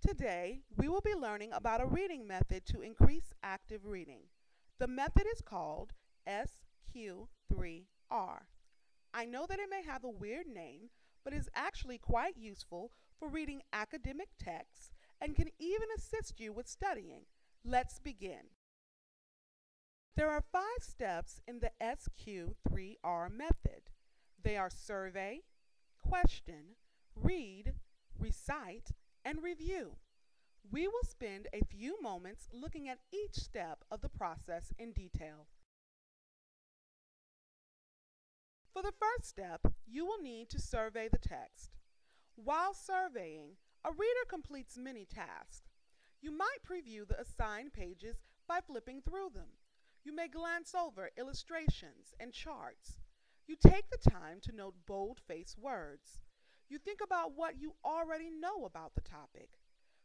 Today, we will be learning about a reading method to increase active reading. The method is called SQ3R. I know that it may have a weird name, but is actually quite useful for reading academic texts and can even assist you with studying. Let's begin. There are five steps in the SQ3R method. They are survey, question, read, recite, and review. We will spend a few moments looking at each step of the process in detail. For the first step, you will need to survey the text. While surveying, a reader completes many tasks. You might preview the assigned pages by flipping through them. You may glance over illustrations and charts. You take the time to note bold-faced words. You think about what you already know about the topic.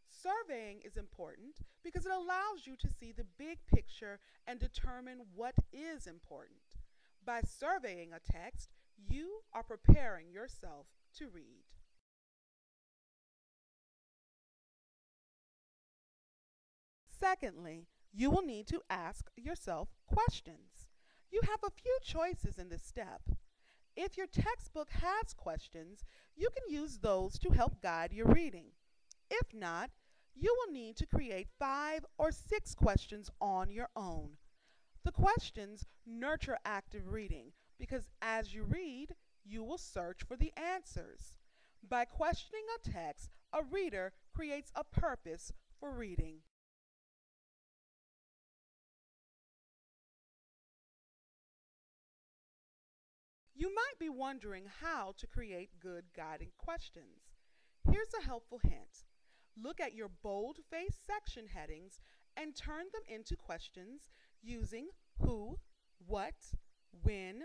Surveying is important because it allows you to see the big picture and determine what is important. By surveying a text, you are preparing yourself to read. Secondly, you will need to ask yourself questions. You have a few choices in this step. If your textbook has questions, you can use those to help guide your reading. If not, you will need to create five or six questions on your own. The questions nurture active reading because as you read, you will search for the answers. By questioning a text, a reader creates a purpose for reading. You might be wondering how to create good guiding questions. Here's a helpful hint. Look at your bold-faced section headings and turn them into questions using who, what, when,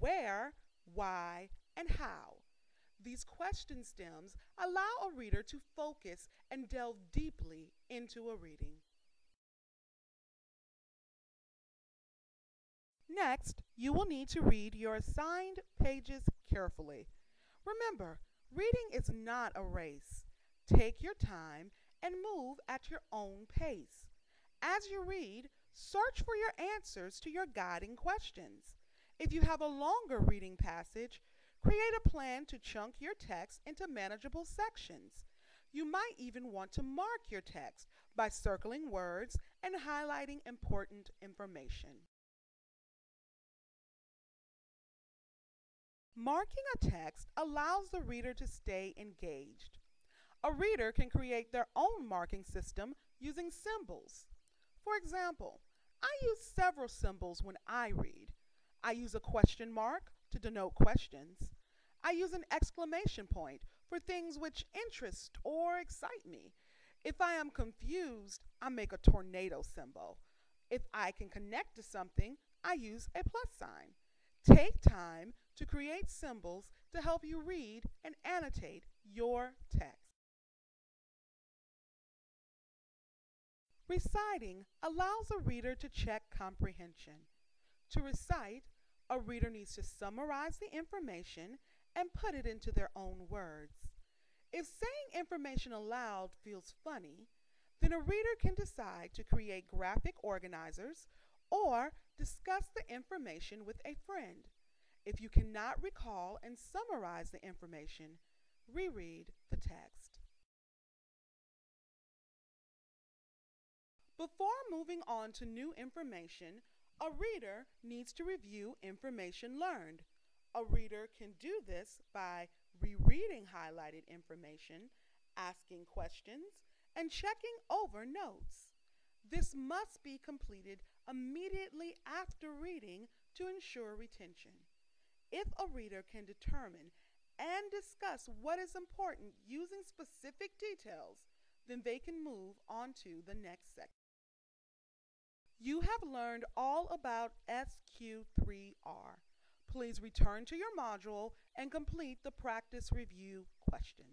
where, why, and how. These question stems allow a reader to focus and delve deeply into a reading. Next, you will need to read your assigned pages carefully. Remember, reading is not a race. Take your time and move at your own pace. As you read, search for your answers to your guiding questions. If you have a longer reading passage, create a plan to chunk your text into manageable sections. You might even want to mark your text by circling words and highlighting important information. Marking a text allows the reader to stay engaged. A reader can create their own marking system using symbols. For example, I use several symbols when I read. I use a question mark to denote questions. I use an exclamation point for things which interest or excite me. If I am confused, I make a tornado symbol. If I can connect to something, I use a plus sign. Take time to create symbols to help you read and annotate your text. Reciting allows a reader to check comprehension. To recite, a reader needs to summarize the information and put it into their own words. If saying information aloud feels funny, then a reader can decide to create graphic organizers or discuss the information with a friend. If you cannot recall and summarize the information, reread the text. Before moving on to new information, a reader needs to review information learned. A reader can do this by rereading highlighted information, asking questions, and checking over notes. This must be completed immediately after reading to ensure retention. If a reader can determine and discuss what is important using specific details, then they can move on to the next section. You have learned all about SQ3R. Please return to your module and complete the practice review questions.